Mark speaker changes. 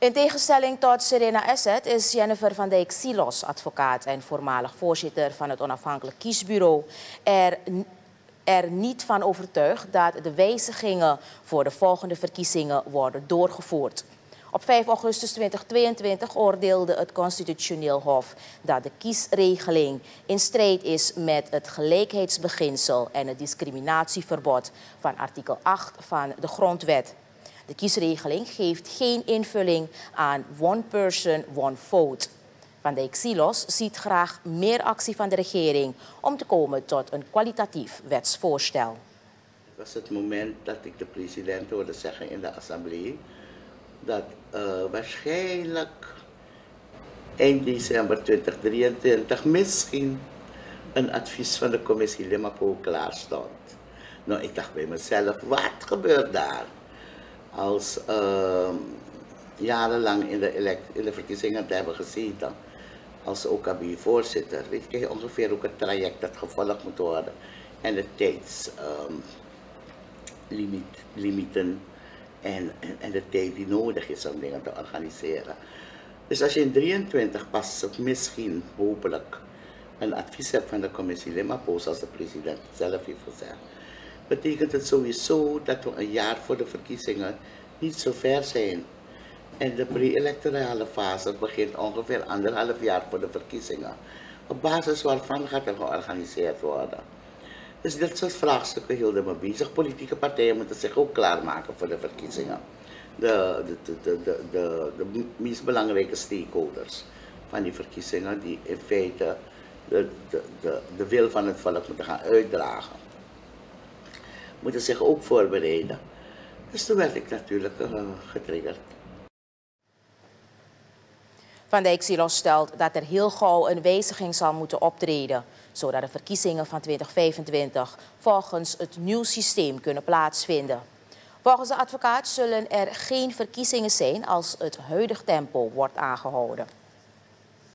Speaker 1: In tegenstelling tot Serena Asset is Jennifer van Dijk Silos, advocaat en voormalig voorzitter van het onafhankelijk kiesbureau, er, er niet van overtuigd dat de wijzigingen voor de volgende verkiezingen worden doorgevoerd. Op 5 augustus 2022 oordeelde het Constitutioneel Hof dat de kiesregeling in strijd is met het gelijkheidsbeginsel en het discriminatieverbod van artikel 8 van de Grondwet. De kiesregeling geeft geen invulling aan one person, one vote. Van de Exilos ziet graag meer actie van de regering om te komen tot een kwalitatief wetsvoorstel.
Speaker 2: Het was het moment dat ik de president hoorde zeggen in de assemblee dat uh, waarschijnlijk eind december 2023 misschien een advies van de commissie Limapo klaar stond. Nou, ik dacht bij mezelf, wat gebeurt daar? Als uh, jarenlang in de, in de verkiezingen te hebben gezeten, als OKB-voorzitter, weet je ongeveer ook het traject dat gevolgd moet worden en de tijdslimieten. Um, en, en, en, de tijd die nodig is om dingen te organiseren. Dus als je in 23 pas misschien hopelijk een advies hebt van de commissie Limapo, zoals de president zelf heeft gezegd, betekent het sowieso dat we een jaar voor de verkiezingen niet zo ver zijn. En de pre-electorale fase begint ongeveer anderhalf jaar voor de verkiezingen. Op basis waarvan gaat er georganiseerd worden. Dus dit soort vraagstukken hielden me bezig. Politieke partijen moeten zich ook klaarmaken voor de verkiezingen. De, de, de, de, de, de meest belangrijke stakeholders van die verkiezingen, die in feite de, de, de, de wil van het volk moeten gaan uitdragen, moeten zich ook voorbereiden. Dus toen werd ik natuurlijk uh, getriggerd.
Speaker 1: Van Dijk Silos stelt dat er heel gauw een wijziging zal moeten optreden, zodat de verkiezingen van 2025 volgens het nieuw systeem kunnen plaatsvinden. Volgens de advocaat zullen er geen verkiezingen zijn als het huidige tempo wordt aangehouden.